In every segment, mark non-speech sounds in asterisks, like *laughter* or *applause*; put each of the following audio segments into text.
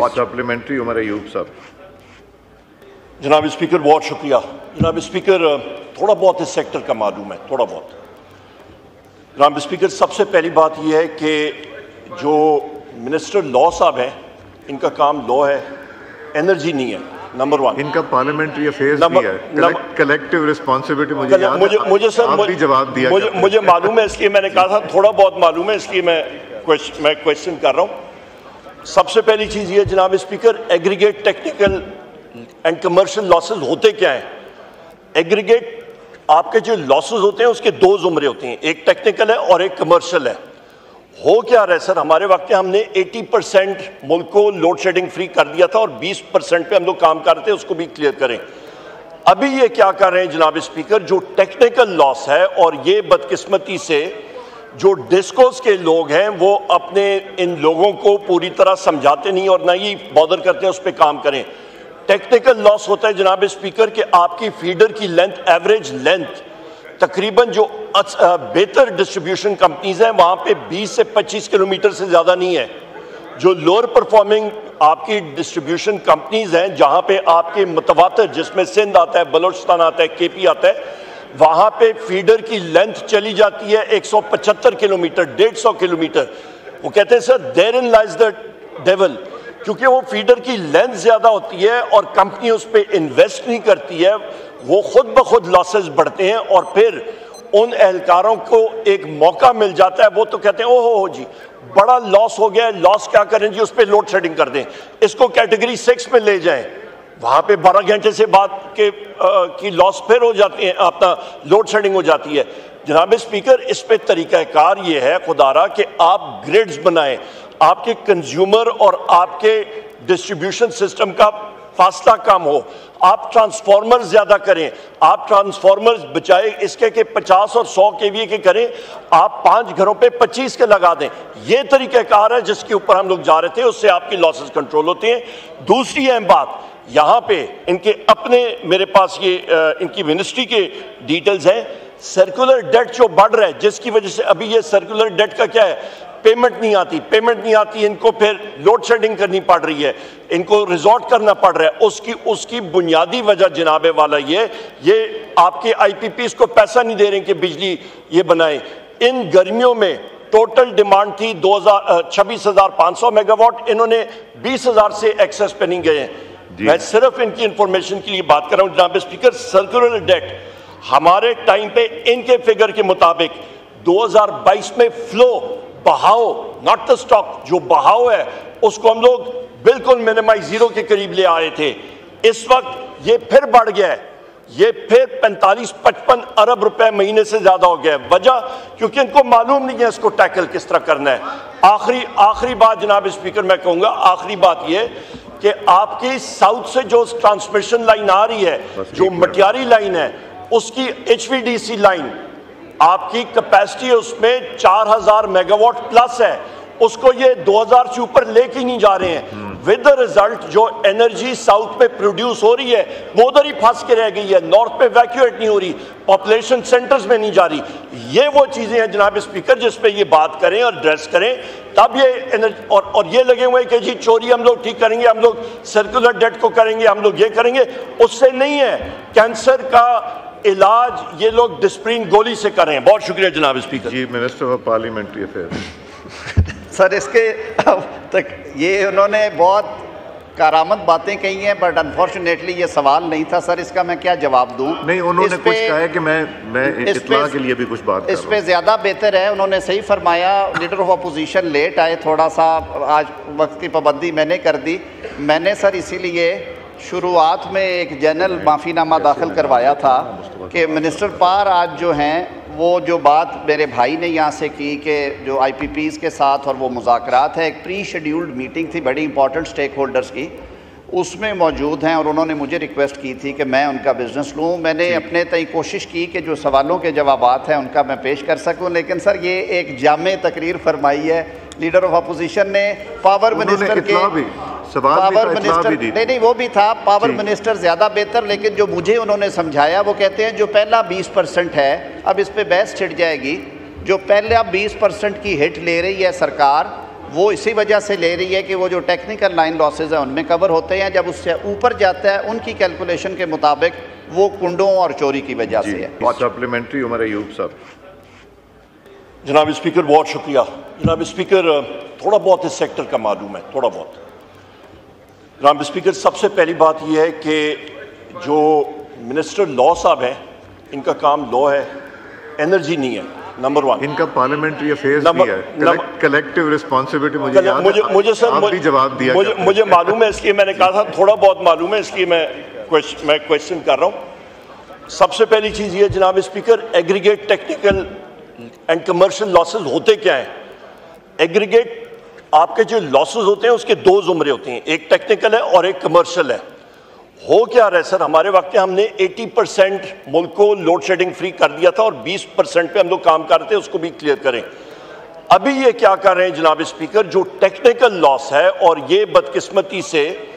Supplementary Umar Ayub साहब जनाब speaker बहुत शुक्रिया। जनाब स्पीकर थोड़ा बहुत इस सेक्टर का मालूम है थोड़ा बहुत। जनाब स्पीकर सबसे पहली बात यह है कि जो मिनिस्टर लॉ साहब हैं इनका काम लॉ है एनर्जी नहीं है नंबर वन। इनका पार्लियामेंट्री अफेयर्स भी है कलेक्टिव रिस्पॉन्सिबिलिटी मुझे याद मुझे मुझे सर मुझे- जवाब दिया मुझे मुझे मालूम है इसलिए मैंने कहा था थोड़ा बहुत मालूम है इसलिए मैं मैं क्वेश्चन कर रहा हूँ। सबसे पहली चीज़ ये, जनाब speaker aggregate technical and commercial losses होते क्या हैं? एग्रीगेट आपके जो लॉसेस होते हैं, उसके दो जुमरे होते हैं। एक टेक्निकल है और एक कमर्शियल है। हो क्या रहा है, सर? हमारे वक्त हमने 80 परसेंट मुल्क को लोड शेडिंग फ्री कर दिया था और 20 परसेंट पे हम लोग काम करते हैं उसको भी क्लियर करें। अभी ये क्या कर रहे हैं, जनाब स्पीकर? जो टेक्निकल लॉस है और ये बदकिस्मती से जो डिस्कोस के लोग हैं, वो अपने इन लोगों को पूरी तरह समझाते नहीं और ना ही बॉदर करते हैं उस पर काम करें। टेक्निकल लॉस होता है, जनाब स्पीकर कि, आपकी फीडर की लेंथ एवरेज लेंथ तकरीबन जो बेहतर डिस्ट्रीब्यूशन कंपनीज़ हैं, वहाँ पे 20 से 25 किलोमीटर से ज़्यादा नहीं है। जो लोअर परफॉर्मिंग आपकी डिस्ट्रीब्यूशन कंपनीज़ हैं, जहाँ पे आपके मुतवातर, जिसमें सिंध आता है, बलोचिस्तान आता है, केपी आता है वहाँ पे फीडर की लेंथ चली जाती है 175 किलोमीटर 150 किलोमीटर। वो कहते हैं, sir therein lies the devil क्योंकि वो फीडर की लेंथ ज़्यादा होती है और कंपनी उस पर इन्वेस्ट नहीं करती है, वो खुद ब खुद लॉसेस बढ़ते हैं और फिर उन एहलकारों को एक मौका मिल जाता है। वो तो कहते हैं, ओहो हो जी, बड़ा लॉस हो गया लॉस क्या करें जी, उस पर लोड शेडिंग कर दें। इसको कैटेगरी सिक्स में ले जाएँ। वहाँ पे 12 घंटे से बात के आ, की लॉस फिर हो जाती है अपना लोड शेडिंग हो जाती है। जनाब स्पीकर इस पर तरीक़ाकार ये है खुदारा कि आप ग्रिड्स बनाएँ आपके कंज्यूमर और आपके डिस्ट्रीब्यूशन सिस्टम का फासला कम हो। आप ट्रांसफार्मर ज़्यादा करें आप ट्रांसफार्मर बचाए इसके के 50 और 100 के वी के करें आप पाँच घरों पे 25 के लगा दें। ये तरीक़ाकार है जिसके ऊपर हम लोग जा रहे थे उससे आपकी लॉसेस कंट्रोल होते हैं। दूसरी अहम बात यहाँ पे इनके अपने, मेरे पास ये इनकी मिनिस्ट्री के डिटेल्स हैं। सर्कुलर डेट जो बढ़ रहा है, जिसकी वजह से अभी ये सर्कुलर डेट का क्या है? पेमेंट नहीं आती। पेमेंट नहीं आती, इनको फिर लोड शेडिंग करनी पड़ रही है। इनको रिजॉर्ट करना पड़ रहा है। उसकी उसकी बुनियादी वजह जनाबे वाला ये ये आपके आईपीपीस को पैसा नहीं दे रहे कि बिजली ये बनाए। इन गर्मियों में टोटल डिमांड थी दो हज़ार छब्बीस हज़ार पाँच सौ मेगावाट। इन्होंने बीस हज़ार से एक्सेस पे नहीं गए हैं। मैं सिर्फ़ इनकी इंफॉर्मेशन के लिए बात कर रहा हूँ जनाब स्पीकर सर्कुलर डेट हमारे टाइम पे इनके फिगर के मुताबिक 2022 में फ्लो बहाव नॉट द स्टॉक जो बहाव है, उसको हम लोग बिल्कुल मिनिमाइज ज़ीरो के करीब ले आए थे। इस वक्त ये फिर बढ़ गया है। ये फिर 45-55 अरब रुपए महीने से ज़्यादा हो गया है। वजह, क्योंकि इनको मालूम नहीं है इसको टैकल किस तरह करना है। आखिरी आखिरी बात जनाब स्पीकर मैं कहूँगा, आखिरी बात ये कि आपकी साउथ से जो ट्रांसमिशन लाइन आ रही है जो मटियारी लाइन है उसकी एच लाइन आपकी कैपेसिटी उसमें 4000 मेगावाट प्लस है। उसको ये 2000 से ऊपर लेके नहीं जा रहे हैं। विद रिज़ल्ट जो एनर्जी साउथ में प्रोड्यूस हो रही है वो उधर ही फंस के रह गई है। नॉर्थ पे वैक्यूएट नहीं हो रही पॉपुलेशन सेंटर्स में नहीं जा रही। ये वो चीज़ें हैं जनाब स्पीकर जिस पे ये बात करें और ड्रेस करें। तब ये एनर्जी और, और ये लगे हुए हैं कि जी चोरी हम लोग ठीक करेंगे हम लोग सर्कुलर डेट को करेंगे हम लोग ये करेंगे। उससे नहीं है। कैंसर का इलाज ये लोग डिस्प्रीन गोली से करें। बहुत शुक्रिया जनाब speaker ji minister of parliamentary affairs sir इसके अब तक ये उन्होंने बहुत कारामद बातें कही हैं बट अनफॉर्चुनेटली ये सवाल नहीं था। सर इसका मैं क्या जवाब दूँ? नहीं उन्होंने कुछ कहा है कि मैं मैं इतला के लिए भी कुछ बात इस रहा पे ज़्यादा बेहतर है। उन्होंने सही फरमाया लीडर ऑफ़ अपोजिशन लेट आए थोड़ा सा आज वक्त की पाबंदी मैंने कर दी। मैंने सर इसीलिए शुरुआत में एक जनरल माफ़ीनामा दाखिल करवाया था कि मिनिस्टर पार आज जो हैं वो जो बात मेरे भाई ने यहाँ से की कि जो पीज़ के साथ और वो मुजाकरात है एक प्री शेड्यूल्ड मीटिंग थी बड़ी इंपॉर्टेंट स्टेक होल्डर्स की उसमें मौजूद हैं और उन्होंने मुझे रिक्वेस्ट की थी कि मैं उनका बिज़नेस लूँ। मैंने अपने तय कोशिश की कि जो सवालों के जवाब हैं उनका मैं पेश कर सकूँ लेकिन सर ये एक जाम तकरीर फरमाई है लीडर ऑफ़ अपोजिशन ने पावर मिनिस्टर के सवाल पावर मिनिस्टर। नहीं नहीं वो भी था पावर मिनिस्टर ज़्यादा बेहतर लेकिन जो मुझे उन्होंने समझाया वो कहते हैं जो पहला 20 परसेंट है अब इस पे बहस छिड़ जाएगी। जो पहले अब 20 परसेंट की हिट ले रही है सरकार वो इसी वजह से ले रही है कि वो जो टेक्निकल लाइन लॉसेज हैं उनमें कवर होते हैं जब उससे ऊपर जाता है उनकी कैलकुलेशन के मुताबिक वो कुंडों और चोरी की वजह से है। सप्लीमेंट्री उमर अयूब साहब। जनाब स्पीकर बहुत शुक्रिया। जनाब स्पीकर थोड़ा बहुत इस सेक्टर का मालूम है थोड़ा बहुत। जनाब स्पीकर सबसे पहली बात यह है कि जो मिनिस्टर लॉ साहब हैं इनका काम लॉ है एनर्जी नहीं है नंबर वन। इनका पार्लियामेंट्री अफेयर्स भी है। कलेक्टिव रिस्पॉन्सिबिलिटी मुझे याद मुझे मुझे सर मुझे- जवाब दिया मुझे मुझे मालूम है इसलिए मैंने कहा था थोड़ा बहुत मालूम है इसलिए मैं क्वेश्चन मैं क्वेश्चन कर रहा हूँ। सबसे पहली चीज़ ये जनाब speaker aggregate technical and commercial losses होते क्या हैं? एग्रीगेट आपके जो लॉसेस होते हैं, उसके दो जुमरे होते हैं। एक टेक्निकल है और एक कमर्शियल है। हो क्या रहा है, सर? हमारे वक्त हमने 80 परसेंट मुल्क को लोड शेडिंग फ्री कर दिया था और 20 परसेंट पे हम लोग काम कर रहे थे, उसको भी क्लियर करें। अभी ये क्या कर रहे हैं, जनाब स्पीकर जो टेक्निकल लॉस है और ये बदकिस्मती से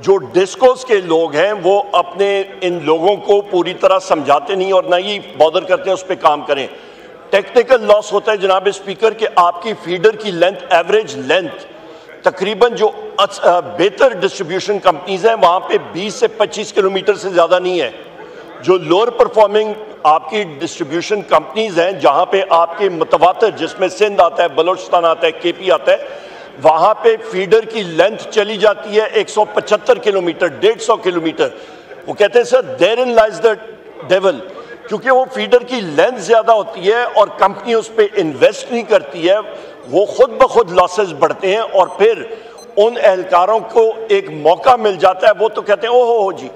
जो डिस्कोस के लोग हैं, वो अपने इन लोगों को पूरी तरह समझाते नहीं और ना ही बॉदर करते हैं, उस पर काम करें। टेक्निकल लॉस होता है जनाब स्पीकर कि, आपकी फीडर की लेंथ एवरेज लेंथ तकरीबन जो बेहतर डिस्ट्रीब्यूशन कंपनीज़ हैं, वहाँ पे 20 से 25 किलोमीटर से ज़्यादा नहीं है। जो लोअर परफॉर्मिंग आपकी डिस्ट्रीब्यूशन कंपनीज़ हैं, जहाँ पे आपके मतवातर, जिसमें सिंध आता है, बलोचिस्तान आता है, केपी आता है, वहाँ पे फीडर की लेंथ चली जाती है 175 किलोमीटर 150 किलोमीटर। वो कहते हैं sir therein lies the devil क्योंकि वो फीडर की लेंथ ज़्यादा होती है और कंपनी उस पर इन्वेस्ट नहीं करती है वो खुद ब खुद लॉसेस बढ़ते हैं और फिर उन एहलकारों को एक मौका मिल जाता है वो तो कहते हैं ओहो हो जी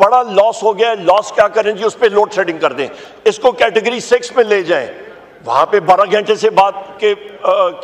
बड़ा लॉस हो गया है लॉस क्या करें? जी उस पर लोड शेडिंग कर दें। इसको कैटेगरी सिक्स में ले जाएँ। वहाँ पे 12 घंटे से बाद के आ,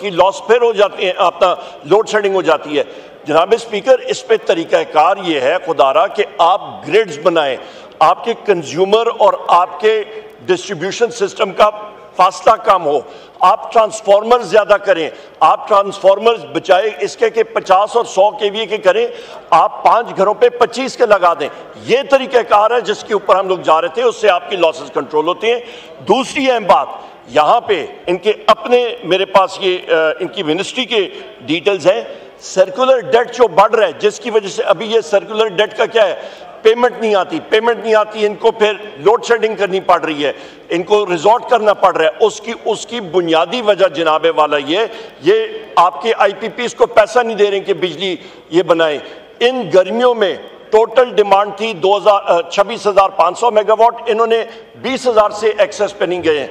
की लॉस फिर हो जाती है अपना लोड शेडिंग हो जाती है। जनाब स्पीकर इस पे तरीकाकार ये है खुदारा कि आप ग्रिड्स बनाएँ। आपके कंज्यूमर और आपके डिस्ट्रीब्यूशन सिस्टम का फासला कम हो। आप ट्रांसफार्मर ज़्यादा करें। आप ट्रांसफार्मर बचाए इसके के 50 और 100 के वी के करें, आप पाँच घरों पे 25 के लगा दें। ये तरीक़ाकार है जिसके ऊपर हम लोग जा रहे थे, उससे आपकी लॉसेस कंट्रोल होते हैं। दूसरी अहम बात, यहाँ पे इनके अपने, मेरे पास ये इनकी मिनिस्ट्री के डिटेल्स हैं। सर्कुलर डेट जो बढ़ रहा है, जिसकी वजह से अभी ये सर्कुलर डेट का क्या है? पेमेंट नहीं आती पेमेंट नहीं आती इनको फिर लोड शेडिंग करनी पड़ रही है इनको रिजॉर्ट करना पड़ रहा है। उसकी उसकी बुनियादी वजह जनाबे वाला ये ये आपके आईपीपीस को पैसा नहीं दे रहे कि बिजली ये बनाए। इन गर्मियों में टोटल डिमांड थी दो हज़ार छब्बीस हज़ार पाँच सौ मेगावाट इन्होंने बीस हज़ार से एक्सेस पे नहीं गए हैं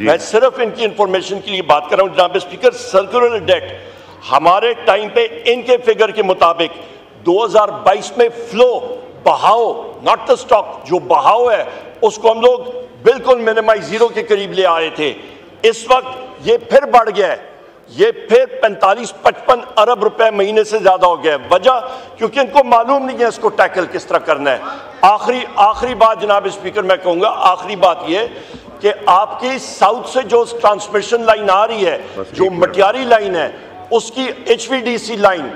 मैं सिर्फ़ इनकी इंफॉर्मेशन के लिए बात कर रहा हूँ जनाब स्पीकर सर्कुलर डेट हमारे टाइम पे इनके फिगर के मुताबिक 2022 में फ्लो बहाव नॉट द स्टॉक जो बहाव है उसको हम लोग बिल्कुल मिनिमाइज ज़ीरो के करीब ले आए थे। इस वक्त ये फिर बढ़ गया है। ये फिर 45-55 अरब रुपए महीने से ज़्यादा हो गया है। वजह क्योंकि इनको मालूम नहीं है इसको टैकल किस तरह करना है। आखिरी आखिरी बात जनाब स्पीकर मैं कहूँगा आखिरी बात ये कि आपकी साउथ से जो ट्रांसमिशन लाइन आ रही है जो मटियारी लाइन है उसकी एच लाइन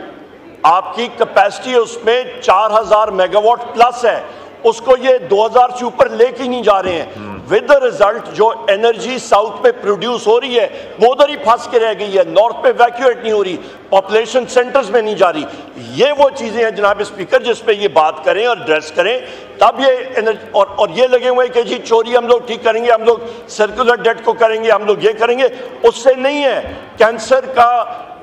आपकी कैपेसिटी उसमें 4000 मेगावाट प्लस है। उसको ये 2000 से ऊपर लेके नहीं जा रहे हैं। विद रिज़ल्ट जो एनर्जी साउथ में प्रोड्यूस हो रही है वो उधर ही फंस के रह गई है। नॉर्थ पे वैक्यूएट नहीं हो रही। पॉपुलेशन सेंटर्स में नहीं जा रही। ये वो चीज़ें हैं जनाब स्पीकर जिस पे ये बात करें और एड्रेस करें। तब ये और, और ये लगे हुए कि जी चोरी हम लोग ठीक करेंगे हम लोग सर्कुलर डेट को करेंगे हम लोग ये करेंगे। उससे नहीं है। कैंसर का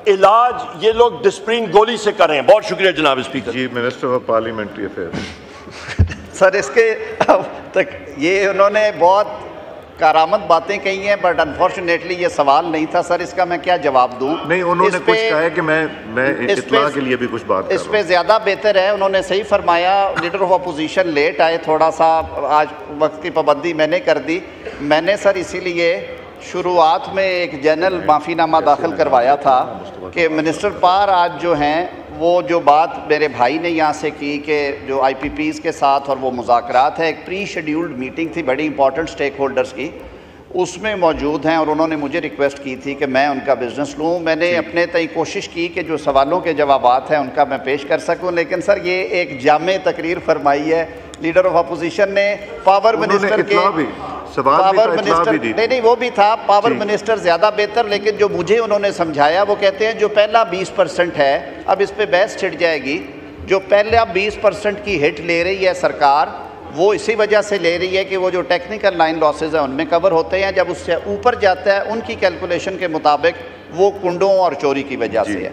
इलाज ये लोग डिस्प्रीन गोली से करें। बहुत शुक्रिया जनाब speaker. Ji minister of parliamentary affairs. *laughs* Sir इसके अब तक ये उन्होंने बहुत कारामद बातें कही हैं बट अनफॉर्चुनेटली ये सवाल नहीं था। सर इसका मैं क्या जवाब दूँ? नहीं उन्होंने कुछ कहा है कि मैं मैं इस इतला पे- के लिए भी कुछ बात इस रहा पे ज़्यादा बेहतर है। उन्होंने सही फरमाया लीडर ऑफ़ अपोजिशन लेट आए थोड़ा सा आज वक्त की पाबंदी मैंने कर दी। मैंने सर इसीलिए शुरुआत में एक जनरल माफ़ीनामा दाखिल करवाया था कि मिनिस्टर पार आज जो हैं वो जो बात मेरे भाई ने यहाँ से की कि जो आई पी पीज़ के साथ और वो मुजाकरात है एक प्री शेड्यूल्ड मीटिंग थी बड़ी इंपॉर्टेंट स्टेक होल्डर्स की उसमें मौजूद हैं और उन्होंने मुझे रिक्वेस्ट की थी कि मैं उनका बिज़नेस लूँ। मैंने अपने तय कोशिश की कि जो सवालों के जवाब हैं उनका मैं पेश कर सकूँ लेकिन सर ये एक जाम तकरीर फरमाई है। लीडर ऑफ़ अपोजिशन ने पावर मिनिस्टर के सवाल पावर मिनिस्टर नहीं नहीं वो भी था। पावर मिनिस्टर ज़्यादा बेहतर लेकिन जो मुझे उन्होंने समझाया वो कहते हैं जो पहला 20 परसेंट है अब इस पर बहस छिड़ जाएगी। जो पहले पहला 20 परसेंट की हिट ले रही है सरकार वो इसी वजह से ले रही है कि वो जो टेक्निकल लाइन लॉसेज हैं उनमें कवर होते हैं। जब उससे ऊपर जाता है उनकी कैलकुलेशन के मुताबिक वो कुंडों और चोरी की वजह से है।